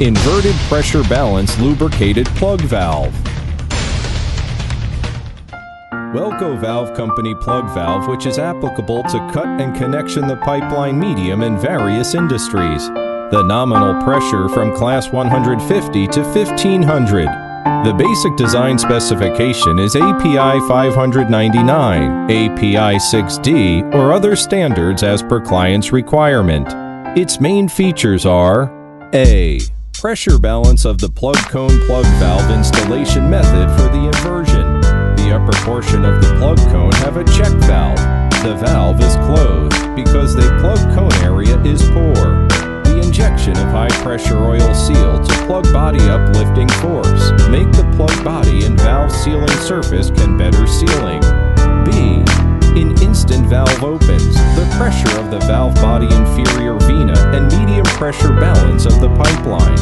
Inverted pressure balance lubricated plug valve. Welco Valve Company plug valve which is applicable to cut and connection the pipeline medium in various industries. The nominal pressure from class 150 to 1500. The basic design specification is API 599, API 6D, or other standards as per client's requirement. Its main features are A. Pressure balance of the plug cone plug valve installation method for the inversion. The upper portion of the plug cone have a check valve. The valve is closed because the plug cone area is poor. The injection of high pressure oil seal to plug body uplifting force make the plug body and valve sealing surface can better sealing. B. In instant valve opens, the pressure of the valve body inferior vena and medium pressure balance of the pipeline.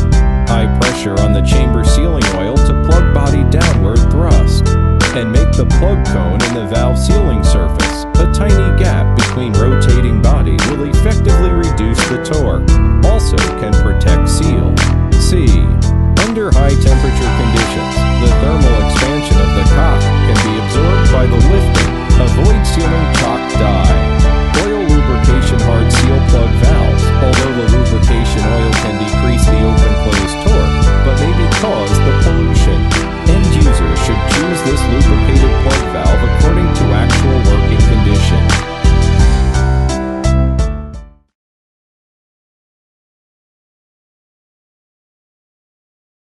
High pressure on the chamber sealing oil to plug body downward thrust and make the plug cone and the valve sealing surface. A tiny gap between rotating body will effectively reduce the torque. Also can protect seal. C. Under high temperature conditions, the thermal expansion of the cock can be absorbed by the lifting. Avoid sealing